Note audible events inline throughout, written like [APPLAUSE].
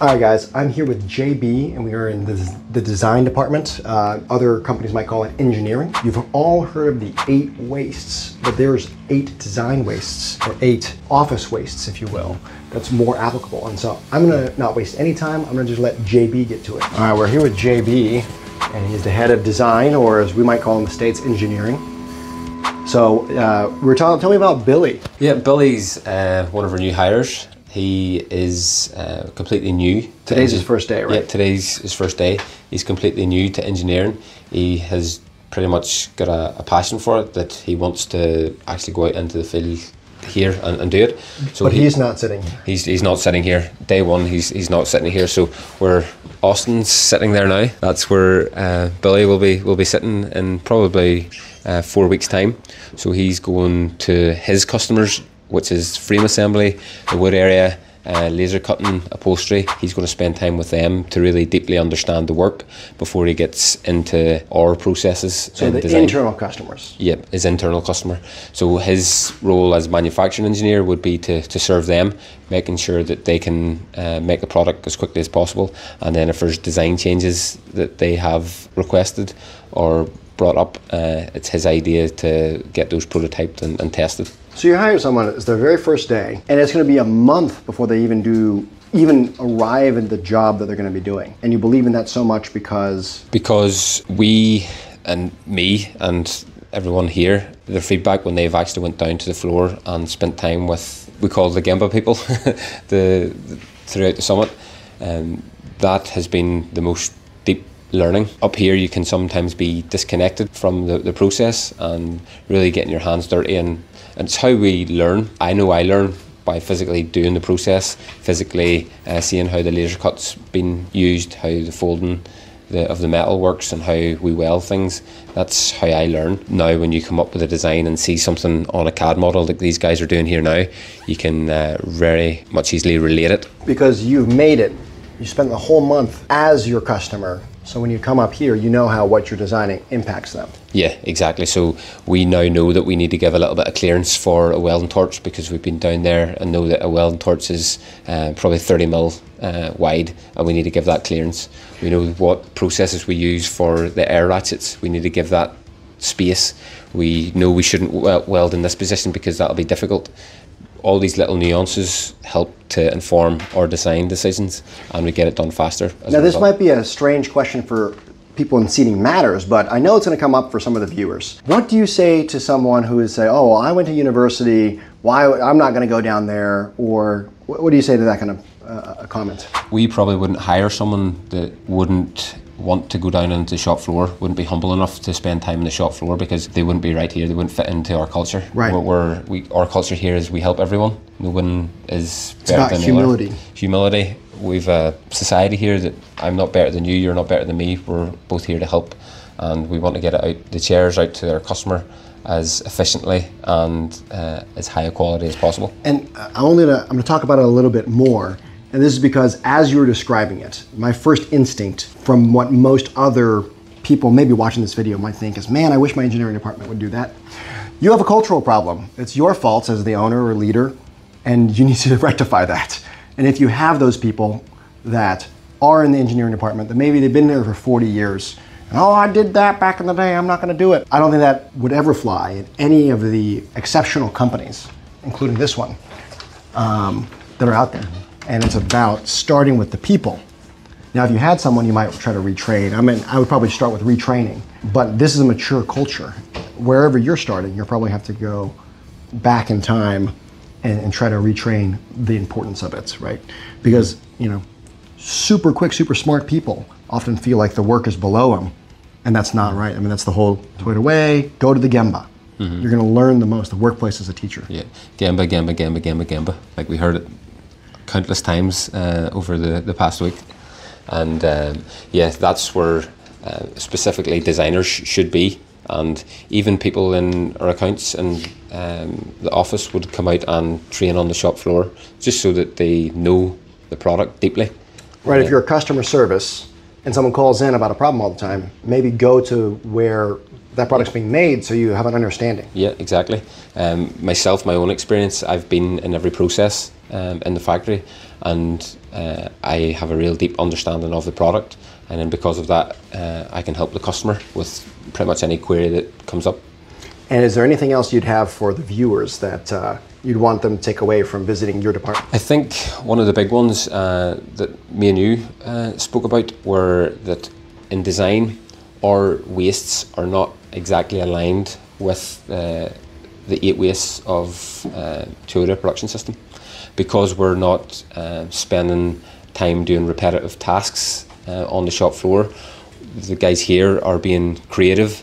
All right, guys, I'm here with JB, and we are in the, the design department. Uh, other companies might call it engineering. You've all heard of the eight wastes, but there's eight design wastes, or eight office wastes, if you will, that's more applicable. And so I'm gonna not waste any time, I'm gonna just let JB get to it. All right, we're here with JB, and he's the head of design, or as we might call in the States, engineering. So uh, we're talking, tell me about Billy. Yeah, Billy's uh, one of our new hires. He is uh, completely new. to Today's his first day, right? Yeah, today's his first day. He's completely new to engineering. He has pretty much got a, a passion for it that he wants to actually go out into the field here and, and do it. So But he- he's not sitting here. He's, he's not sitting here. Day one, he's he's not sitting here. So where Austin's sitting there now, that's where uh, Billy will be will be sitting in probably uh, four weeks' time. So he's going to his customers, which is frame assembly, the wood area. Uh, laser cutting, upholstery. He's going to spend time with them to really deeply understand the work before he gets into our processes. So the design. internal customers. Yep, his internal customer. So his role as manufacturing engineer would be to, to serve them, making sure that they can uh, make the product as quickly as possible. And then if there's design changes that they have requested or brought up, uh, it's his idea to get those prototyped and, and tested. So you hire someone, it's their very first day, and it's going to be a month before they even do, even arrive at the job that they're going to be doing. And you believe in that so much because because we and me and everyone here their feedback when they've actually went down to the floor and spent time with we call the Gemba people the, [LAUGHS] the throughout the summit um, that has been the most deep learning up here you can sometimes be disconnected from the, the process and really getting your hands dirty and, and it's how we learn I know I learn by physically doing the process, physically uh, seeing how the laser cut's been used, how the folding the, of the metal works, and how we weld things. That's how I learn. Now, when you come up with a design and see something on a CAD model like these guys are doing here now, you can uh, very much easily relate it. because you've made it, you spent the whole month as your customer. So when you come up here, you know how what you're designing impacts them. Yeah, exactly. So we now know that we need to give a little bit of clearance for a welding torch because we've been down there and know that a welding torch is uh, probably 30 mil uh, wide and we need to give that clearance. We know what processes we use for the air ratchets. We need to give that space. We know we shouldn't weld in this position because that'll be difficult. All these little nuances help to inform our design decisions and we get it done faster. Now, this might be a strange question for people in Seating Matters, but I know it's going to come up for some of the viewers. What do you say to someone who is say, "Oh, well, I went to university. Why? I'm not going to go down there." Or what, what do you say to that kind of uh, comment? we probably wouldn't hire someone that wouldn't want to go down into the shop floor, wouldn't be humble enough to spend time in the shop floor because they wouldn't be right here. They wouldn't fit into our culture. Right. We're, we're, we, our culture here is we help everyone. No one is better about than humility. Humility. We've a society here that I'm not better than you, you're not better than me. We're both here to help, and we want to get it out the chairs out to our customer as efficiently and uh, as high a quality as possible. And I'm only I'm going to talk about it a little bit more. And this is because as you were describing it, my first instinct from what most other people maybe watching this video might think is, man, I wish my engineering department would do that. You have a cultural problem. It's your fault as the owner or leader, and you need to [LAUGHS] rectify that. And if you have those people that are in the engineering department, that maybe they've been there for 40 years, and, oh, I did that back in the day, I'm not going to do it. I don't think that would ever fly in any of the exceptional companies, including this one um, that are out there. And it's about starting with the people. Now, if you had someone, you might try to retrain. I mean, I would probably start with retraining. But this is a mature culture. Wherever you're starting, you'll probably have to go back in time and, and try to retrain the importance of it, right? Because, you know, super quick, super smart people often feel like the work is below them. And that's not right. I mean, that's the whole Toyota way. Go to the Gemba. Mm-hmm. You're going to learn the most. The workplace as a teacher. Yeah, Gamba, Gamba, Gamba, Gamba, Gamba. Like we heard it countless times uh, over the, the past week. And um, yeah, that's where uh, specifically designers sh- should be. And even people in our accounts and um, the office would come out and train on the shop floor just so that they know the product deeply. Right, if you're a customer service and someone calls in about a problem all the time, maybe go to where that product's being made so you have an understanding. Yeah, exactly. Um, myself, my own experience, I've been in every process um, in the factory, and uh, I have a real deep understanding of the product, and then because of that, uh, I can help the customer with pretty much any query that comes up. And is there anything else you'd have for the viewers that uh, you'd want them to take away from visiting your department? I think one of the big ones uh, that me and you uh, spoke about were that in design, our wastes are not exactly aligned with uh, the eight ways of uh, Toyota production system because we're not uh, spending time doing repetitive tasks uh, on the shop floor. The guys here are being creative.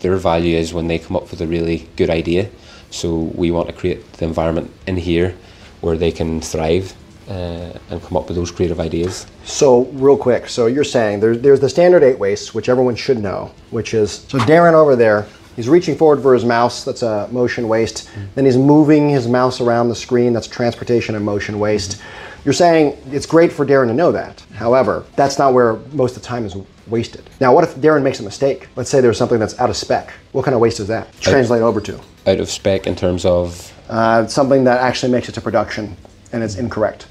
Their value is when they come up with a really good idea. So we want to create the environment in here where they can thrive uh, and come up with those creative ideas. So, real quick, so you're saying there's, there's the standard eight wastes, which everyone should know, which is so Darren over there, he's reaching forward for his mouse, that's a motion waste. Mm-hmm. Then he's moving his mouse around the screen, that's transportation and motion waste. Mm-hmm. You're saying it's great for Darren to know that. However, that's not where most of the time is wasted. Now, what if Darren makes a mistake? Let's say there's something that's out of spec. What kind of waste is that? Translate over to? Out of spec in terms of? Uh, something that actually makes it to production and it's incorrect.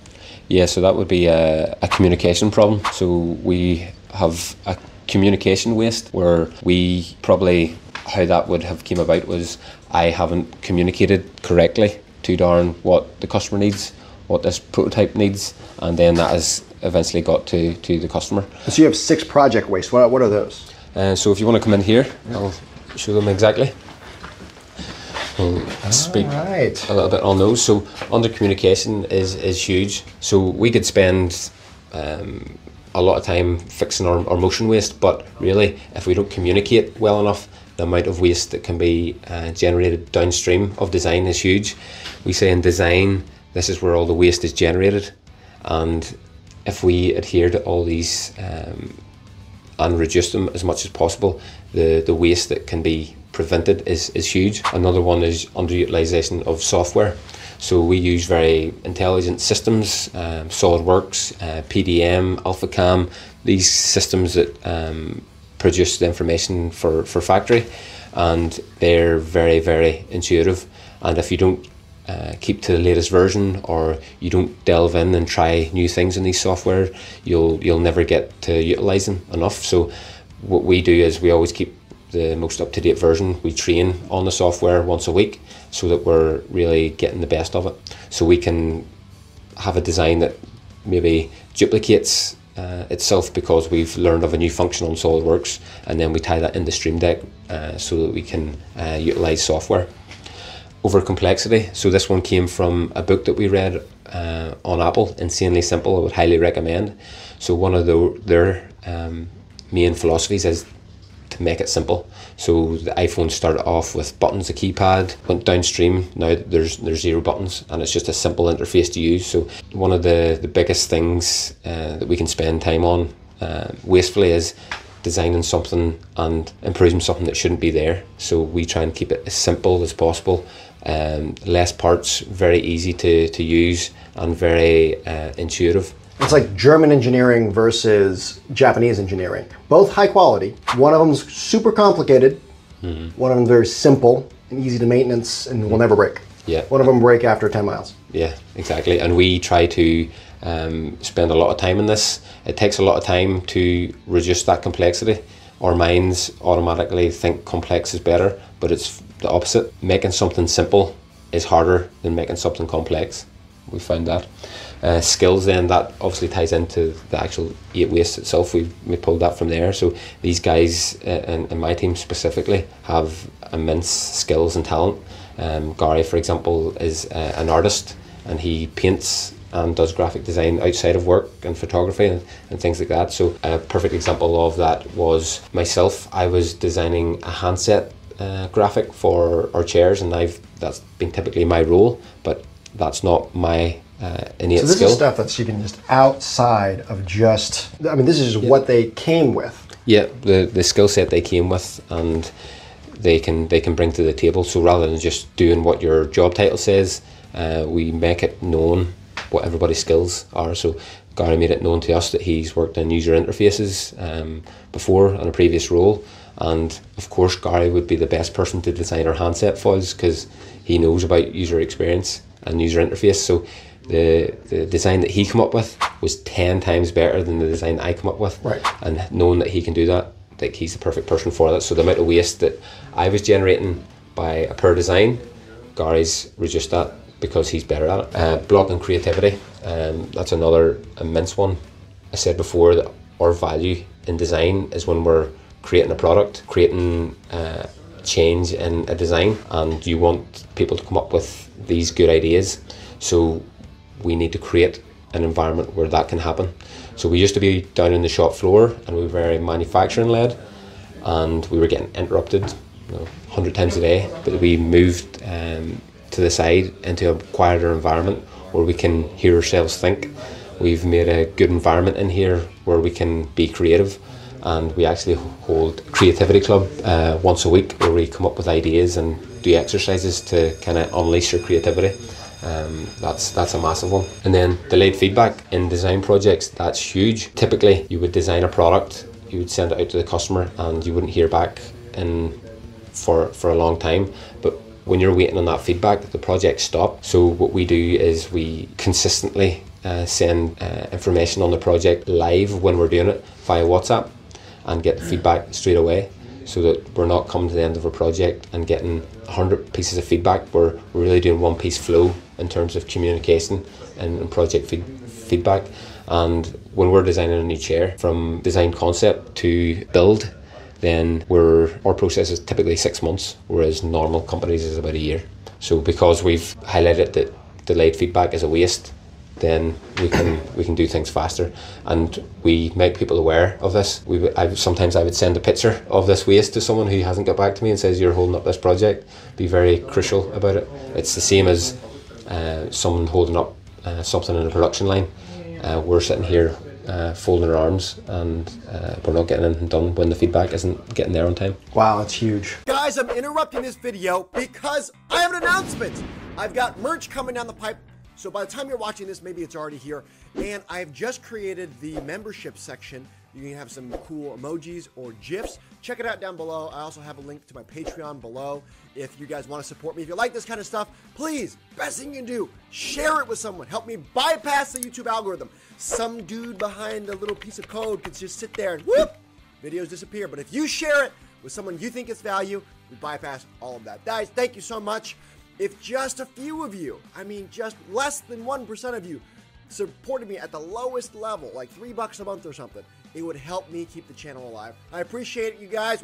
Yeah, so that would be a, a communication problem. So we have a communication waste where we probably how that would have came about was I haven't communicated correctly to Darren what the customer needs, what this prototype needs, and then that has eventually got to, to the customer. So you have six project waste. What, what are those? Uh, so if you want to come in here, I'll show them exactly. We'll speak right. a little bit on those. So under communication is is huge. So we could spend um, a lot of time fixing our, our motion waste, but really, if we don't communicate well enough, the amount of waste that can be uh, generated downstream of design is huge. We say in design, this is where all the waste is generated, and if we adhere to all these um, and reduce them as much as possible, the, the waste that can be prevented is, is huge. Another one is underutilization of software. So we use very intelligent systems, um, SolidWorks, uh, PDM, AlphaCam, these systems that um, produce the information for, for factory and they're very, very intuitive. And if you don't uh, keep to the latest version or you don't delve in and try new things in these software, you'll you'll never get to utilize them enough. So what we do is we always keep the most up to date version. We train on the software once a week so that we're really getting the best of it. So we can have a design that maybe duplicates uh, itself because we've learned of a new function on SolidWorks and then we tie that into Stream Deck uh, so that we can uh, utilize software over complexity. So this one came from a book that we read uh, on Apple, Insanely Simple. I would highly recommend. So one of the, their um, main philosophies is to make it simple. So the iPhone started off with buttons, a keypad, went downstream. Now there's there's zero buttons, and it's just a simple interface to use. So one of the the biggest things uh, that we can spend time on uh, wastefully is designing something and improving something that shouldn't be there. So we try and keep it as simple as possible um, less parts, very easy to, to use and very uh, intuitive. It's like German engineering versus Japanese engineering. Both high quality. One of them's super complicated. Mm-hmm. One of them very simple and easy to maintenance and will never break. Yeah. One of them break after 10 miles. Yeah, exactly. And we try to um, spend a lot of time in this. It takes a lot of time to reduce that complexity. Our minds automatically think complex is better, but it's the opposite. Making something simple is harder than making something complex. We found that. Uh, skills then that obviously ties into the actual eight waste itself. We we pulled that from there. So these guys uh, and, and my team specifically have immense skills and talent. Um, Gary, for example, is uh, an artist and he paints and does graphic design outside of work and photography and, and things like that. So a perfect example of that was myself. I was designing a handset uh, graphic for our chairs, and I've that's been typically my role, but that's not my uh, innate so this skill. is stuff that's even just outside of just. I mean, this is yeah. what they came with. Yeah, the the skill set they came with, and they can they can bring to the table. So rather than just doing what your job title says, uh, we make it known what everybody's skills are. So Gary made it known to us that he's worked in user interfaces um, before in a previous role and of course, Gary would be the best person to design our handset foils because he knows about user experience and user interface. So the the design that he come up with was ten times better than the design I come up with. Right. And knowing that he can do that, like he's the perfect person for that. So the amount of waste that I was generating by a poor design, Gary's reduced that because he's better at it. Uh, blocking creativity, um, that's another immense one. I said before that our value in design is when we're creating a product, creating uh, change in a design, and you want people to come up with these good ideas. So we need to create an environment where that can happen. So we used to be down in the shop floor and we were very manufacturing led and we were getting interrupted you know, 100 times a day. But we moved um, to the side into a quieter environment where we can hear ourselves think. We've made a good environment in here where we can be creative and we actually hold creativity club uh, once a week where we come up with ideas and do exercises to kind of unleash your creativity. Um, that's that's a massive one. And then delayed feedback in design projects that's huge. Typically, you would design a product, you would send it out to the customer, and you wouldn't hear back in for for a long time. But when you're waiting on that feedback, the project stops. So what we do is we consistently uh, send uh, information on the project live when we're doing it via WhatsApp, and get feedback straight away so that we're not coming to the end of a project and getting 100 pieces of feedback. We're, really doing one piece flow in terms of communication and, and project feed, feedback. And when we're designing a new chair, from design concept to build, then we're, our process is typically six months, whereas normal companies is about a year. So because we've highlighted that delayed feedback is a waste, then we can we can do things faster and we make people aware of this we I, sometimes I would send a picture of this waste to someone who hasn't got back to me and says you're holding up this project be very crucial about it it's the same as uh, someone holding up uh, something in a production line uh, we're sitting here uh, folding our arms and uh, we're not getting anything done when the feedback isn't getting there on time Wow, that's huge. Guys, I'm interrupting this video because I have an announcement. I've got merch coming down the pipe. So by the time you're watching this, maybe it's already here. And I've just created the membership section. You can have some cool emojis or GIFs. Check it out down below. I also have a link to my Patreon below. If you guys want to support me, if you like this kind of stuff, please, best thing you can do, share it with someone. Help me bypass the YouTube algorithm. Some dude behind a little piece of code could just sit there and whoop, videos disappear. But if you share it with someone you think it's value, we bypass all of that. Guys, thank you so much. If just a few of you, I mean, just less than 1% of you, supported me at the lowest level, like three bucks a month or something, it would help me keep the channel alive. I appreciate it, you guys.